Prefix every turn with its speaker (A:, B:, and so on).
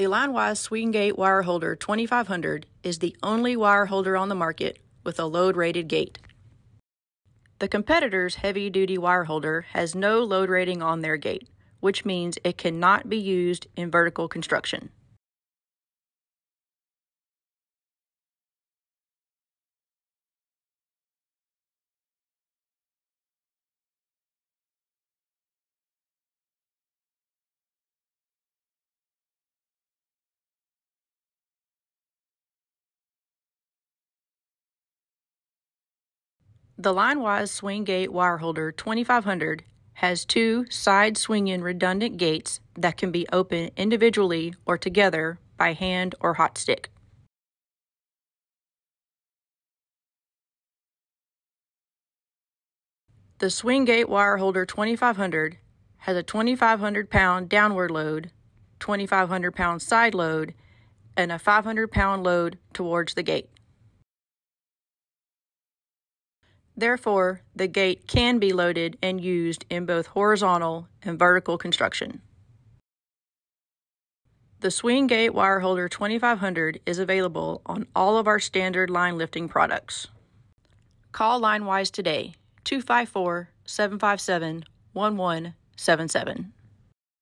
A: The Linewise Swing Gate Wire Holder 2500 is the only wire holder on the market with a load rated gate. The competitor's heavy duty wire holder has no load rating on their gate, which means it cannot be used in vertical construction. The Linewise Swing Gate Wire Holder 2500 has two side swinging redundant gates that can be opened individually or together by hand or hot stick. The Swing Gate Wire Holder 2500 has a 2500 pound downward load, 2500 pound side load, and a 500 pound load towards the gate. Therefore, the gate can be loaded and used in both horizontal and vertical construction. The Swing Gate Wire Holder 2500 is available on all of our standard line lifting products. Call Linewise today, 254 757 1177.